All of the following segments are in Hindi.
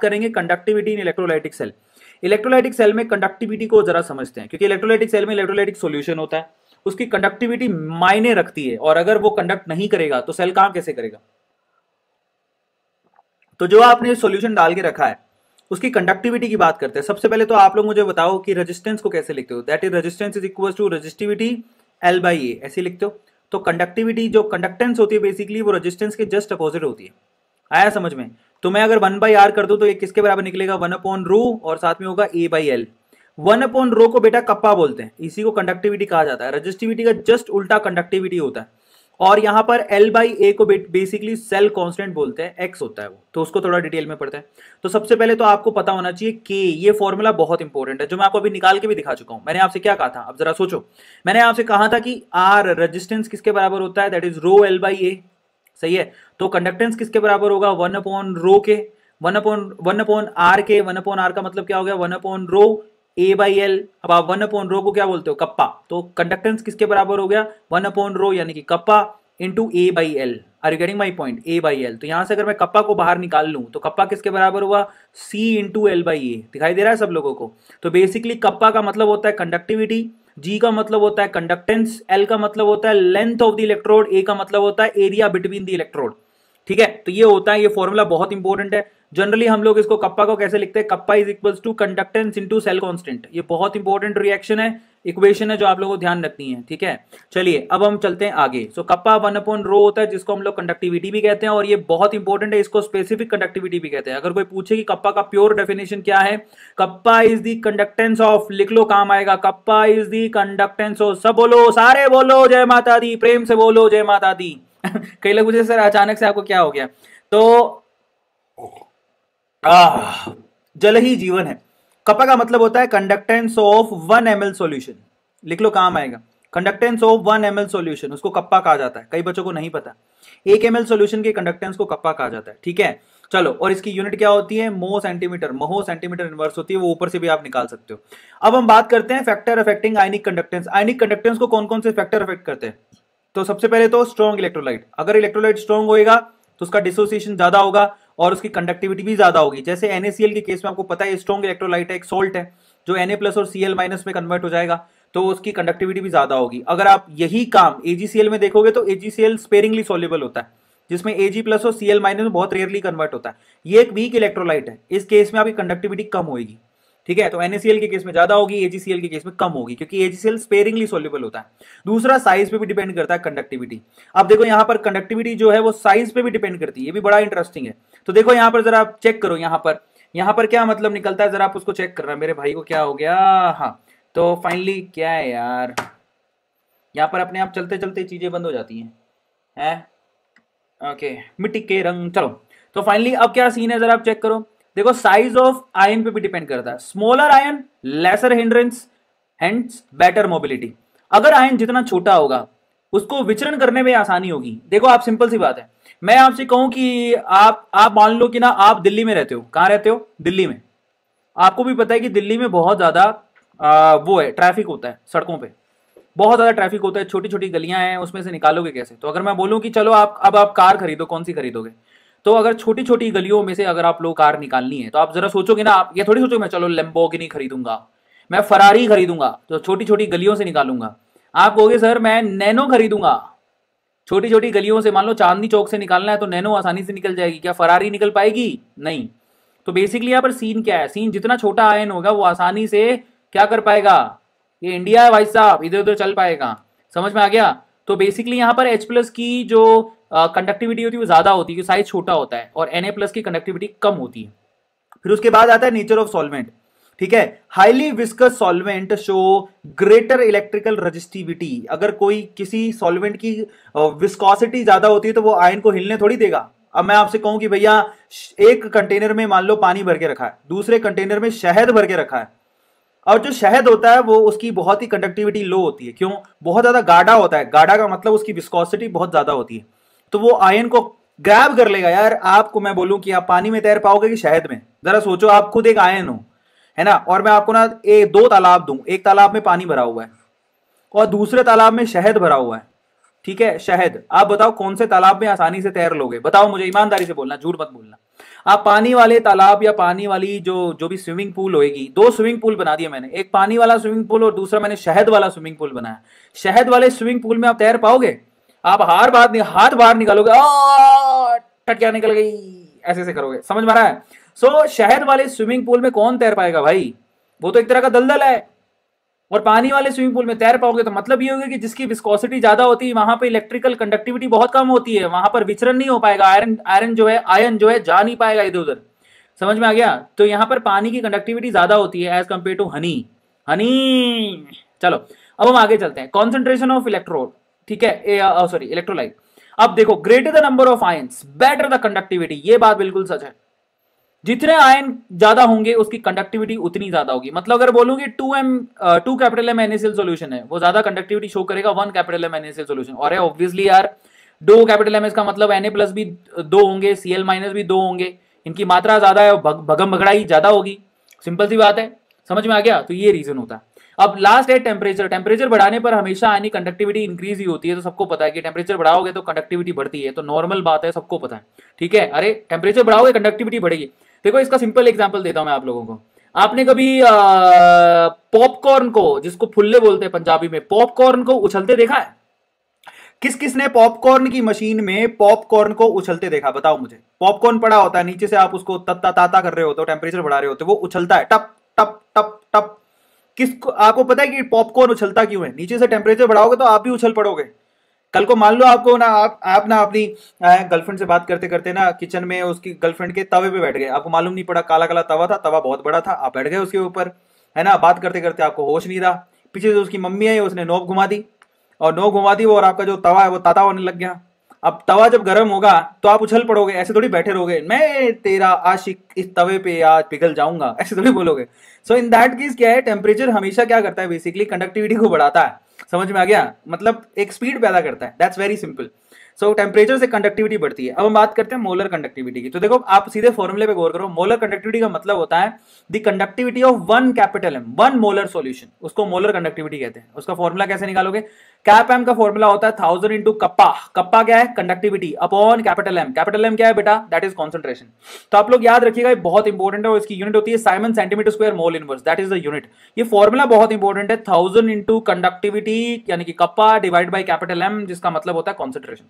करेंगे conductivity in electrolytic cell electrolytic cell में कंडक्टिविटी को जरा समझते हैं, क्योंकि इलेक्ट्रोलाइटिक सेल में इलेक्ट्रोलाइटिक सॉल्यूशन होता है, उसकी कंडक्टिविटी मायने रखती है, और अगर वो कंडक्ट नहीं करेगा तो सेल काम कैसे करेगा? तो जो आपने सॉल्यूशन डाल के रखा है, उसकी कंडक्टिविटी की बात करते हैं। सबसे पहले तो आप लोग मुझे बताओ कि रेजिस्टेंस को कैसे लिखते हो। That is resistance is equal to resistivity L by A ऐसे लिखते हो। तो कंडक्टिविटी जो कंडक्टेंस होती है बेसिकली वो रेजिस्टेंस के जस्ट अपोजिट होती है। आया समझ में? तो मैं अगर वन बाई आर कर दूँ तो ये किसके बराबर निकलेगा? वन अपॉन रो, और साथ में होगा A by L. One upon rho को बेटा कप्पा बोलते हैं। इसी को कंडक्टिविटी कहा जाता है। रजिस्टिविटी का जस्ट उल्टा कंडक्टिविटी होता है। और यहाँ पर एल बाई ए को बेसिकली सेल कांस्टेंट बोलते हैं। एक्स होता है वो। तो उसको थोड़ा डिटेल में पढ़ते हैं। तो सबसे पहले तो आपको पता होना चाहिए के ये फॉर्मूला बहुत इंपॉर्टेंट है। जो मैं आपको अभी निकाल के भी दिखा चुका हूँ। मैंने आपसे क्या कहा था? अब जरा सोचो। मैंने आपसे कहा था कि आर रजिस्टेंस किसके बराबर होता है? That is rho L by A सही है? तो कंडक्टेंस किसके बराबर होगा? वन अपॉन रो के। One upon one upon R के। वन अपॉन आर का मतलब क्या हो गया? One upon rho A by L अब आप वन अपॉन रो को क्या बोलते हो? कप्पा। तो कंडक्टेंस किसके बराबर हो गया? वन अपॉन रो यानी कि kappa. Into A by L are you getting my point A by L तो यहाँ से अगर मैं कप्पा को बाहर निकाल लूँ तो कप्पा किसके बराबर हुआ? C into L by A दिखाई दे रहा है सब लोगों को? तो बेसिकली कप्पा का मतलब होता है कंडक्टिविटी जी का मतलब होता है कंडक्टेंस एल का मतलब होता है length of the electrode A का मतलब होता है एरिया बिटवीन द इलेक्ट्रोड ठीक है? तो ये होता है, ये फॉर्मूला बहुत इंपॉर्टेंट है। जनरली हम लोग इसको कप्पा को कैसे लिखते हैं? Kappa is equals to conductance into cell constant ये बहुत इंपॉर्टेंट रिएक्शन है। इक्वेशन है जो आप लोगों को ध्यान रखनी है ठीक है? चलिए अब हम चलते हैं आगे। So kappa one upon rho होता है जिसको हम लोग कंडक्टिविटी भी कहते हैं और ये बहुत इंपॉर्टेंट है इसको स्पेसिफिक कंडक्टिविटी भी कहते हैं। अगर कोई पूछे कि कप्पा का प्योर डेफिनेशन क्या है kappa is the conductance of लिख लो काम आएगा kappa is the conductance of सब बोलो सारे बोलो जय माता दी प्रेम से बोलो जय माता दी। कई लोग मुझे सर अचानक से आपको क्या हो गया? तो आ, जल ही जीवन है। कपा का मतलब होता है conductance of one M L solution लिख लो, काम आएगा. Conductance of one M L solution उसको कप्पा कहा जाता है. कई बच्चों को नहीं पता. एक एम एल सोल्यूशन के कंडक्टेंस को कप्पा कहा जाता है, ठीक है? चलो, और इसकी यूनिट क्या होती है? मो सेंटीमीटर महो सेंटीमीटर इनवर्स होती है, वो ऊपर से भी आप निकाल सकते हो. अब हम बात करते हैं factor affecting ionic conductance ionic conductance को कौन कौन से फैक्टर अफेक्ट करते हैं? तो सबसे पहले तो स्ट्रॉन्ग इलेक्ट्रोलाइट अगर इलेक्ट्रोलाइट स्ट्रॉन्ग होएगा तो उसका डिसोसिएशन ज़्यादा होगा. और उसकी कंडक्टिविटी भी ज़्यादा होगी। जैसे NaCl के केस में आपको पता है स्ट्रॉन्ग इलेक्ट्रोलाइट है, एक सोल्ट है, जो प्लस और Cl माइनस में कन्वर्ट हो जाएगा तो उसकी कंडक्टिविटी भी ज़्यादा होगी। अगर आप यही काम एजीसीएल में देखोगे तो एजीसीएल स्पेरिंगली सोल्यूबल होता है, जिसमें Ag प्लस और Cl माइनस बहुत रेयरली कन्वर्ट होता है। ये एक वीक इलेक्ट्रोलाइट है। इस केस में आपकी कंडक्टिविटी कम होगी ठीक है? तो NaCl के केस में ज़्यादा होगी एजीसीएल के केस में कम होगी, क्योंकि AgCl स्पेरिंगली सोल्यूबल होता है। दूसरा साइज़ पे भी डिपेंड करता है कंडक्टिविटी अब देखो यहाँ पर कंडक्टिविटी जो है, वो साइज़ पे भी डिपेंड करती है, ये भी बड़ा इंटरेस्टिंग है। तो देखो यहाँ पर जरा आप चेक करो यहाँ पर। यहाँ पर क्या मतलब निकलता है? जरा आप उसको चेक कर रहे हैं मेरे भाई को क्या हो गया? हाँ तो फाइनली क्या है यार? यहाँ पर अपने आप चलते चलते चीज़ें बंद हो जाती हैं। है? ओके मिट्टी के रंग। चलो तो फाइनली अब क्या सीन है? जरा आप चेक करो। देखो साइज़ ऑफ़ आयन पे भी डिपेंड करता है। Smaller ion lesser hindrance hence better mobility अगर आयन जितना छोटा होगा, उसको विचरण करने में आसानी होगी। देखो, आप सिंपल सी बात है। मैं आपसे कहूँ कि आप आप मान लो कि ना, आप दिल्ली में रहते हो। कहाँ रहते हो? दिल्ली में। आपको भी पता है कि दिल्ली में बहुत ज़्यादा वो है ट्रैफ़िक होता है सड़कों पे। बहुत ज़्यादा ट्रैफ़िक होता है छोटी छोटी गलियाँ हैं, उसमें से निकालोगे कैसे? तो अगर मैं बोलूँ कि चलो आप, अब आप कार खरीदो, कौन सी खरीदोगे? तो अगर छोटी छोटी गलियों में से अगर आप लोग कार निकालनी है तो आप जरा सोचोगे ना, आप ये थोड़ी सोचोगे, मैं चलो लेम्बोगिनी खरीदूँगा, मैं फरारी खरीदूँगा तो छोटी छोटी गलियों से निकालूँगा। आप कहोगे, सर, मैं नैनो खरीदूँगा। छोटी छोटी गलियों से, मान लो चांदनी चौक से निकालना है तो नैनो आसानी से निकल जाएगी। क्या फरारी निकल पाएगी? नहीं। तो बेसिकली यहाँ पर सीन क्या है? सीन जितना छोटा आयन होगा, वो आसानी से क्या कर पाएगा? ये इंडिया है भाई साहब इधर उधर चल पाएगा। समझ में आ गया? तो बेसिकली यहाँ पर H प्लस की जो कंडक्टिविटी होती है वो ज़्यादा होती है साइज़ छोटा होता है और Na प्लस की कंडक्टिविटी कम होती है। फिर उसके बाद आता है नेचर ऑफ़ सॉल्वेंट ठीक है? Highly viscous solvent show greater electrical resistivity अगर कोई किसी सॉल्वेंट की विस्कोसिटी ज़्यादा होती है तो वो आयन को हिलने थोड़ी देगा। अब मैं आपसे कहूँ कि भैया, एक कंटेनर में मान लो पानी भर के रखा है, दूसरे कंटेनर में शहद भर के रखा है। और जो शहद होता है, वो उसकी बहुत ही कंडक्टिविटी लो होती है। क्यों? बहुत ज़्यादा गाढ़ा होता है। गाढ़ा का मतलब उसकी विस्कोसिटी बहुत ज़्यादा होती है। तो वो आयन को ग्रैब कर लेगा। यार, आपको मैं बोलूँ कि आप पानी में तैर पाओगे कि शहद में? जरा सोचो, आप खुद एक आयन हो, है ना? और मैं आपको ना एक दो तालाब दूँ। एक तालाब में पानी भरा हुआ है और दूसरे तालाब में शहद भरा हुआ है। ठीक है? शहद। आप बताओ कौन से तालाब में आसानी से तैर लोगे? बताओ मुझे, ईमानदारी से बोलना, झूठ मत बोलना। आप पानी वाले तालाब या पानी वाली जो जो भी स्विमिंग पूल होएगी, दो स्विमिंग पूल बना दिया मैंने। एक पानी वाला स्विमिंग पूल और दूसरा मैंने शहद वाला स्विमिंग पूल बनाया। शहद वाले स्विमिंग पूल में आप तैर पाओगे? आप हार बात नहीं हाथ बाहर निकालोगे टटकिया निकल गई। ऐसे ऐसे करोगे। समझ में आ रहा है? सो so, शहद वाले स्विमिंग पूल में कौन तैर पाएगा भाई? वो तो एक तरह का दलदल है। और पानी वाले स्विमिंग पूल में तैर पाओगे तो मतलब ये होगा कि जिसकी विस्कोसिटी ज़्यादा होती है वहाँ पर इलेक्ट्रिकल कंडक्टिविटी बहुत कम होती है। वहाँ पर विचरण नहीं हो पाएगा। आयरन आयरन जो है आयन जो है जा नहीं पाएगा इधर उधर। समझ में आ गया? तो यहाँ पर पानी की कंडक्टिविटी ज़्यादा होती है as compare to honey honey चलो अब हम आगे चलते हैं। कॉन्सेंट्रेशन ऑफ़ इलेक्ट्रोड ठीक है? सॉरी इलेक्ट्रोलाइट अब देखो greater the number of ions better the conductivity ये बात बिल्कुल सच है। जितने आयन ज़्यादा होंगे, उसकी कंडक्टिविटी उतनी ज़्यादा होगी। मतलब अगर बोलूँगी two M two capital M NaCl solution है, वो ज़्यादा कंडक्टिविटी शो करेगा one capital M NaCl solution और ऑब्वियसली यार, दो कैपिटल एम का मतलब एन प्लस भी दो होंगे सीएल माइनस भी दो होंगे। इनकी मात्रा ज़्यादा है भगम भगड़ाई ज़्यादा होगी। सिंपल सी बात है। समझ में आ गया? तो ये रीजन होता है। अब लास्ट है टेम्परेचर टेम्परेचर बढ़ाने पर हमेशा आयनी कंडक्टिविटी इंक्रीज ही होती है तो सबको पता है कि टेम्परेचर बढ़ाओगे तो कंडक्टिविटी बढ़ती है तो नॉर्मल बात है, सबको पता है। ठीक है? अरे टेम्परेचर बढ़ाओगे कंडक्टिविटी बढ़ेगी। देखो, इसका सिंपल एग्ज़ाम्पल देता हूँ मैं आप लोगों को। आपने कभी पॉपकॉर्न को, जिसको फुल्ले बोलते हैं पंजाबी में पॉपकॉर्न को उछलते देखा है? किस, किसने पॉपकॉर्न की मशीन में पॉपकॉर्न को उछलते देखा? बताओ मुझे। पॉपकॉर्न पड़ा होता है, नीचे से आप उसको तत्ता ताता कर रहे होते हो टेम्परेचर बढ़ा रहे होते हो, वो उछलता है, टप टप टप किसको, आपको पता है कि पॉपकॉर्न उछलता क्यों है? नीचे से टेम्परेचर बढ़ाओगे तो आप भी उछल पड़ोगे। कल को मान लो आपको ना, आप आप ना अपनी गर्लफ्रेंड से बात करते करते ना किचन में उसकी गर्लफ्रेंड के तवे पे बैठ गए। आपको मालूम नहीं पड़ा काला काला तवा था, तवा बहुत बड़ा था, आप बैठ गए उसके ऊपर। है ना? बात करते करते आपको होश नहीं रहा। पीछे से उसकी मम्मी आई, उसने नोब घुमा दी। और नोब घुमा दी वो और आपका जो तवा है वो ताता होने लग गया। अब तवा जब गर्म होगा तो आप उछल पड़ोगे, ऐसे थोड़ी बैठे रहोगे, मैं तेरा आशिक इस तवे पे आज पिघल जाऊँगा, ऐसे थोड़ी बोलोगे। सो इन दैट केस क्या है टेम्परेचर हमेशा क्या करता है बेसिकली कंडक्टिविटी को बढ़ाता है। समझ में आ गया? मतलब एक स्पीड पैदा करता है। That's very simple so temperature से कंडक्टिविटी बढ़ती है। अब हम बात करते हैं मोलर कंडक्टिविटी की। तो देखो, आप सीधे फॉर्मुले पे गौर करो। मोलर कंडक्टिविटी का मतलब होता है the conductivity of one capital M one molar solution उसको मोलर कंडक्टिविटी कहते हैं। उसका फॉर्मुला कैसे निकालोगे? कैप एम का फॉर्मुला होता है थाउज़ेंड इंटू कप्पा कप्पा क्या है? Conductivity upon capital M capital M क्या है बेटा? दैट इज़ कॉन्सेंट्रेशन तो आप लोग याद रखिएगा बहुत इंपॉर्टेंट है और इसकी यूनिट होती है siemens centimetre square mole inverse that is the unit ये फॉर्मुला बहुत इंपॉर्टेंट है। थाउज़ेंड इंटू कंडक्टिविटी यानी कि kappa divide by capital M जिसका मतलब होता है कॉन्सेंट्रेशन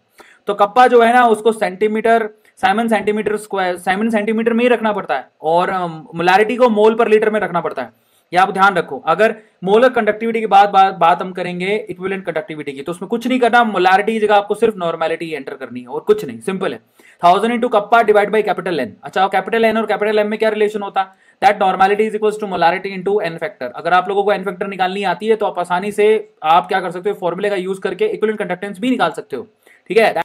तो कप्पा जो है ना, उसको centimetre siemens centimetre square siemens centimetre में ही रखना पड़ता है और मोलारिटी को मोल पर लीटर में रखना पड़ता है। ये आप ध्यान रखो, अगर मोलर कंडक्टिविटी की बात बात बात हम करेंगे इक्विवेलेंट कंडक्टिविटी की तो उसमें कुछ नहीं करना मोलारिटी की जगह आपको सिर्फ़ नॉर्मेलिटी एंटर करनी है और कुछ नहीं सिंपल है। Thousand into kappa divide by capital N अच्छा कैपिटल एन और कैपिटल एम में क्या रिलेशन होता? है that normality is equal to molarity into N factor अगर आप लोगों को एन फैक्टर निकालनी आती है तो आप आसानी से आप क्या कर सकते हो फॉर्मुले का यूज़ करके इक्विवेलेंट कंडक्टेंस भी निकाल सकते हो। ठीक है?